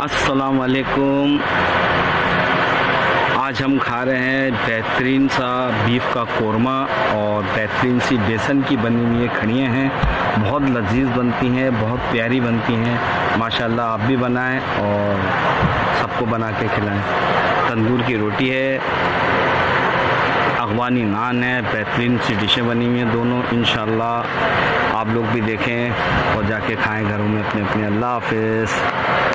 अस्सलाम वालेकुम आज हम खा रहे हैं बेहतरीन सा बीफ का कोरमा और बेहतरीन सी बेसन की बनी हुई खड़ियाँ हैं। बहुत लजीज बनती हैं, बहुत प्यारी बनती हैं। माशाल्लाह आप भी बनाएँ और सबको बना के खिलाएँ। तंदूर की रोटी है, अगवानी नान है, बेहतरीन सी डिशें बनी हुई हैं दोनों इन आप लोग भी देखें और जाके खाएँ घरों में अपने अपने अल्लाह हाफिज़।